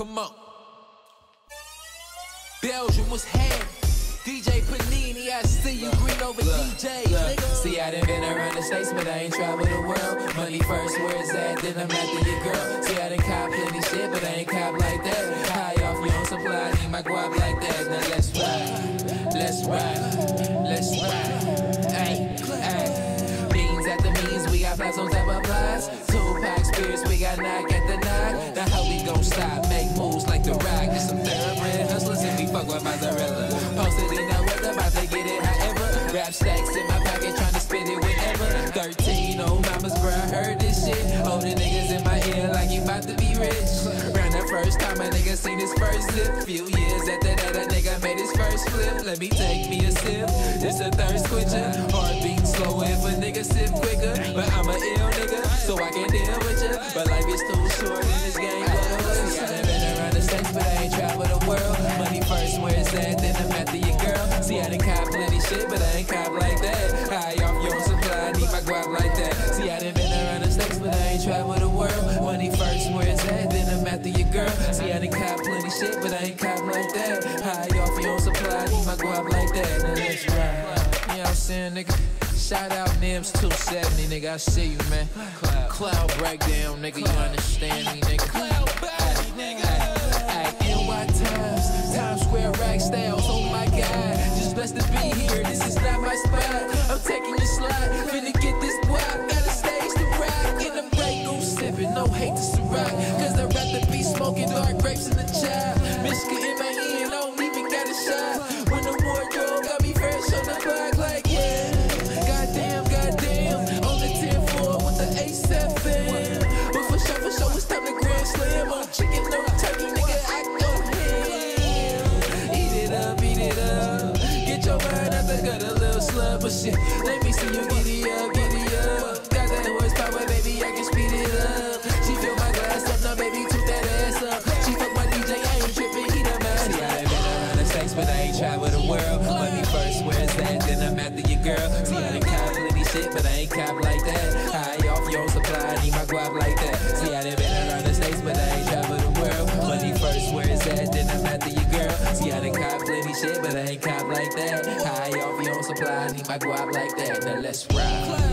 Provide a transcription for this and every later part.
Come on. Belgium was heavy. DJ Panini, I see you green over DJ. See, I done been around the states, but I ain't traveled the world. Money first, where it's at, then I'm after your girl. See, I done cop plenty shit, but I ain't cop like that. High off your own supply, I need my guap like that. Now let's ride, let's ride, let's ride. Ay, ay. Beans at the means, we got flaps on top of Two Tupac spirits, we got knock at the knock. Now how we gon' stop? Rap stacks in my pocket, trying to spit it whenever. 13, oh mamas, bro, I heard this shit. Holding niggas in my ear like you about to be rich. Round the first time a nigga seen his first zip. Few years after that, a nigga made his first flip. Let me take me a sip. It's a thirst quencher. Heart beating slow if a nigga sip quicker. But I'm a ill nigga, so I can deal with ya. But life is too short in this game. Waste. I done been around the states, but I ain't traveled the world. Money first, where it's at, then I'm after your girl. See, I done cop shit, but I ain't cop like that. High off your own supply, I need my guap like that. See, I done been around the states, but I ain't traveled the world. Money first, where it's at, then I'm after your girl. See, I done cop plenty shit, but I ain't cop like that. High off your own supply, I need my guap like that. Now let's ride. You know what I'm saying, nigga? Shout out Nem 270, nigga. I see you, man. Cloud, breakdown, nigga. You understand me, nigga? Ciroc. Cause I'd rather be smoking dark grapes in the job. Michigan in my ear, I don't even got a shot. When the wardrobe got me fresh on the block, like yeah. Goddamn, goddamn. On the 10 floor with the ASAP fam. But for sure, for sure, it's time to grand slam. On chicken, no turkey, nigga, I go ham. Eat it up, eat it up. Get your mind out the gut, a little slut, but shit. Let me see you giddy up, giddy world. Money first, where it's at, then I'm after your girl. See, I done cop plenty shit, but I ain't cop like that. High off your supply, I need my guap like that. See, I done been around the states, but I ain't traveled the world. Money first, where it's at, then I'm after your girl. See, I done cop plenty shit, but I ain't cop like that. High off your supply, I need my guap like that. Now let's ride,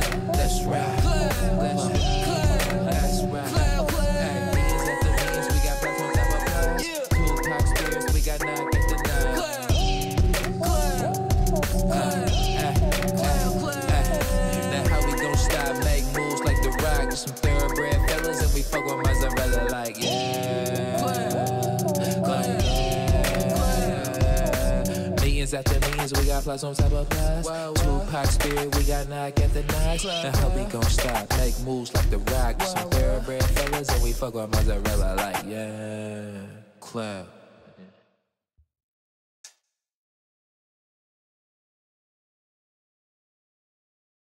Millions after millions, we got flies on top of flies. Tupac spirit, we got knock at the knock. Now how we gon' stop, make moves like the rock, just some thoroughbred fellas, and we fuck with mozzarella like yeah. Club.